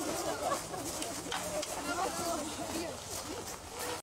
Thank you.